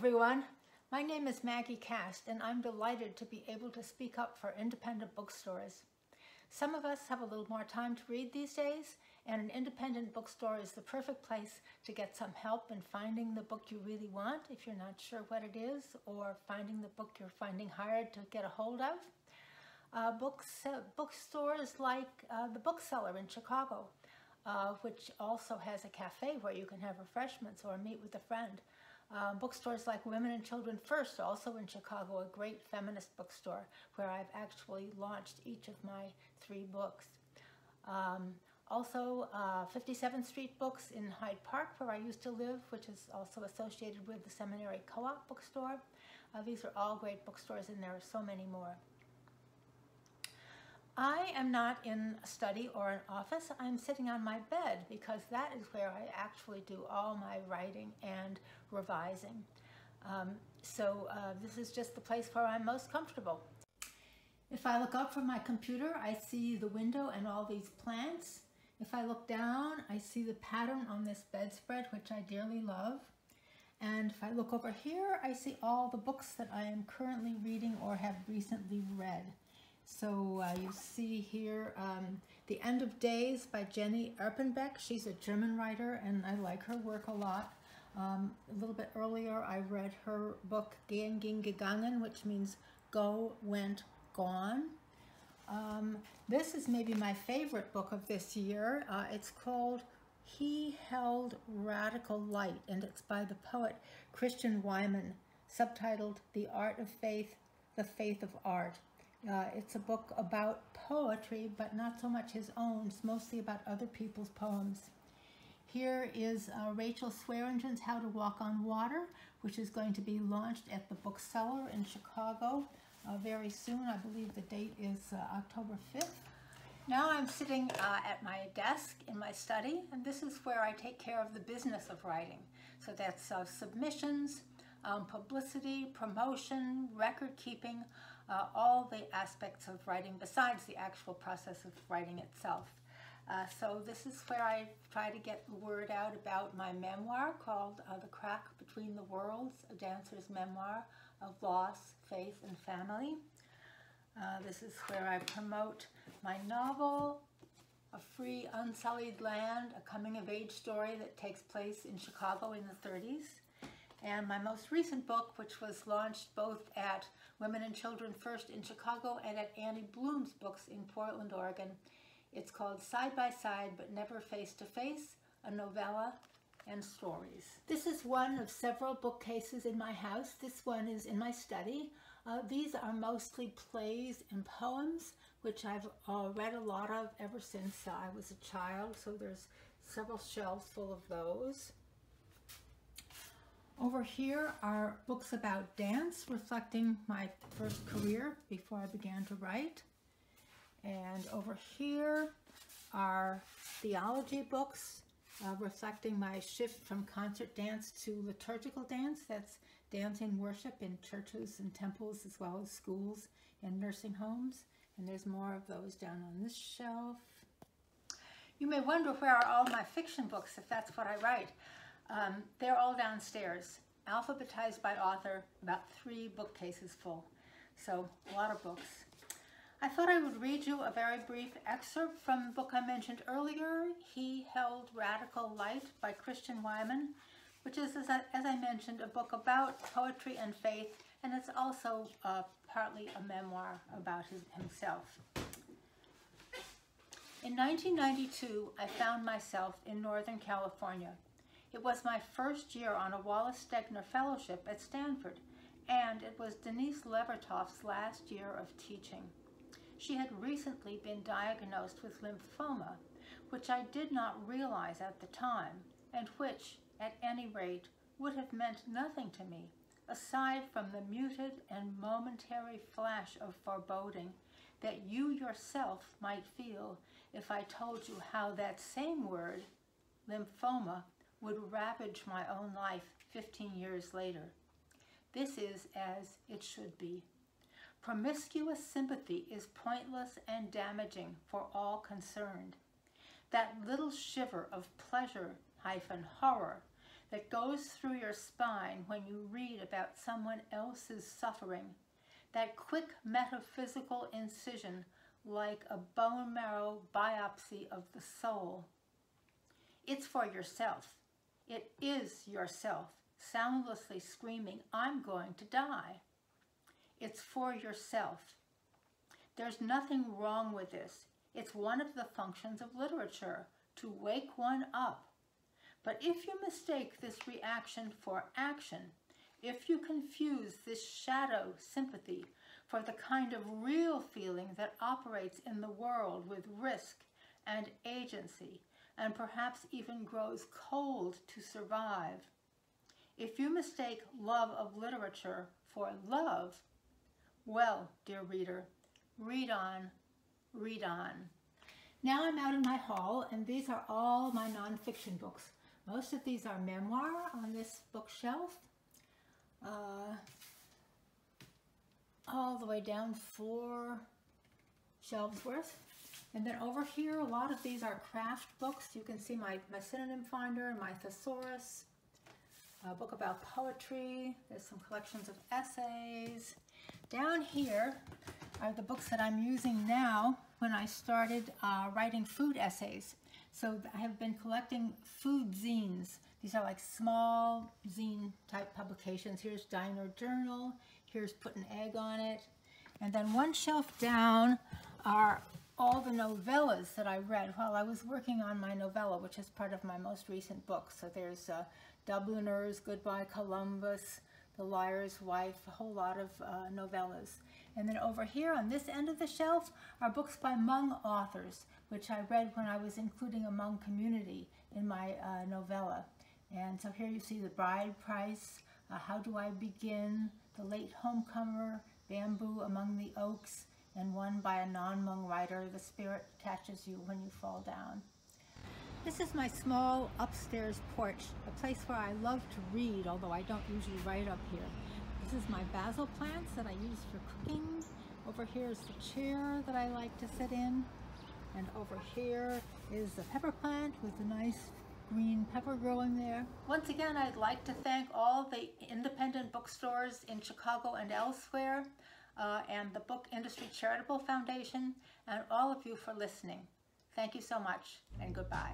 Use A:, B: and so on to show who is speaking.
A: everyone. My name is Maggie Kast and I'm delighted to be able to speak up for independent bookstores. Some of us have a little more time to read these days and an independent bookstore is the perfect place to get some help in finding the book you really want if you're not sure what it is or finding the book you're finding hard to get a hold of. Uh, books, uh, bookstores like uh, the Bookseller in Chicago, uh, which also has a cafe where you can have refreshments or meet with a friend. Uh, bookstores like Women and Children First, also in Chicago, a great feminist bookstore where I've actually launched each of my three books. Um, also, uh, 57th Street Books in Hyde Park, where I used to live, which is also associated with the Seminary Co-op bookstore. Uh, these are all great bookstores, and there are so many more. I am not in a study or an office. I'm sitting on my bed because that is where I actually do all my writing and revising. Um, so uh, this is just the place where I'm most comfortable. If I look up from my computer, I see the window and all these plants. If I look down, I see the pattern on this bedspread, which I dearly love. And if I look over here, I see all the books that I am currently reading or have recently read. So uh, you see here um, The End of Days by Jenny Erpenbeck. She's a German writer and I like her work a lot. Um, a little bit earlier I read her book Gehen ging gegangen, which means go, went, gone. Um, this is maybe my favorite book of this year. Uh, it's called He Held Radical Light and it's by the poet Christian Wiman, subtitled The Art of Faith, The Faith of Art. Uh, it's a book about poetry, but not so much his own. It's mostly about other people's poems. Here is uh, Rachel Swearingen's How to Walk on Water, which is going to be launched at the Bookseller in Chicago uh, very soon. I believe the date is uh, October 5th. Now I'm sitting uh, at my desk in my study, and this is where I take care of the business of writing. So that's uh, submissions, um, publicity, promotion, record keeping, uh, all the aspects of writing besides the actual process of writing itself. Uh, so this is where I try to get the word out about my memoir called uh, The Crack Between the Worlds, a dancer's memoir of loss, faith, and family. Uh, this is where I promote my novel, A Free Unsullied Land, a coming-of-age story that takes place in Chicago in the 30s. And my most recent book, which was launched both at Women and Children First in Chicago and at Annie Bloom's Books in Portland, Oregon. It's called Side by Side But Never Face to Face, a novella and stories. This is one of several bookcases in my house. This one is in my study. Uh, these are mostly plays and poems, which I've uh, read a lot of ever since I was a child, so there's several shelves full of those. Over here are books about dance, reflecting my first career before I began to write. And over here are theology books, uh, reflecting my shift from concert dance to liturgical dance. That's dancing worship in churches and temples as well as schools and nursing homes. And there's more of those down on this shelf. You may wonder where are all my fiction books if that's what I write. Um, they're all downstairs, alphabetized by author, about three bookcases full. So a lot of books. I thought I would read you a very brief excerpt from the book I mentioned earlier, He Held Radical Light by Christian Wiman, which is, as I, as I mentioned, a book about poetry and faith, and it's also uh, partly a memoir about his, himself. In 1992, I found myself in Northern California. It was my first year on a Wallace Stegner Fellowship at Stanford, and it was Denise Levertov's last year of teaching. She had recently been diagnosed with lymphoma, which I did not realize at the time, and which, at any rate, would have meant nothing to me, aside from the muted and momentary flash of foreboding that you yourself might feel if I told you how that same word, lymphoma, would ravage my own life 15 years later. This is as it should be. Promiscuous sympathy is pointless and damaging for all concerned. That little shiver of pleasure hyphen horror that goes through your spine when you read about someone else's suffering. That quick metaphysical incision like a bone marrow biopsy of the soul. It's for yourself. It is yourself, soundlessly screaming, I'm going to die. It's for yourself. There's nothing wrong with this. It's one of the functions of literature, to wake one up. But if you mistake this reaction for action, if you confuse this shadow sympathy for the kind of real feeling that operates in the world with risk and agency, and perhaps even grows cold to survive, if you mistake love of literature for love, well, dear reader, read on, read on. Now I'm out in my hall, and these are all my nonfiction books. Most of these are memoir on this bookshelf. Uh, all the way down four shelves worth. And then over here, a lot of these are craft books. You can see my, my synonym finder, my thesaurus, a book about poetry. There's some collections of essays. Down here are the books that I'm using now when I started uh, writing food essays. So I have been collecting food zines. These are like small zine type publications. Here's Diner Journal. Here's Put an Egg on It. And then one shelf down are all the novellas that I read while I was working on my novella, which is part of my most recent book. So there's uh, Dubliners, Goodbye Columbus, The Liar's Wife, a whole lot of uh, novellas. And then over here on this end of the shelf are books by Hmong authors, which I read when I was including a Hmong community in my uh, novella. And so here you see The Bride Price, uh, How Do I Begin, The Late Homecomer, Bamboo Among the Oaks, and one by a non-Hmong writer, The Spirit Catches You When You Fall Down. This is my small upstairs porch, a place where I love to read, although I don't usually write up here. This is my basil plants that I use for cooking. Over here is the chair that I like to sit in. And over here is the pepper plant with a nice green pepper growing there. Once again, I'd like to thank all the independent bookstores in Chicago and elsewhere, uh, and the Book Industry Charitable Foundation, and all of you for listening. Thank you so much, and goodbye.